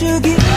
you get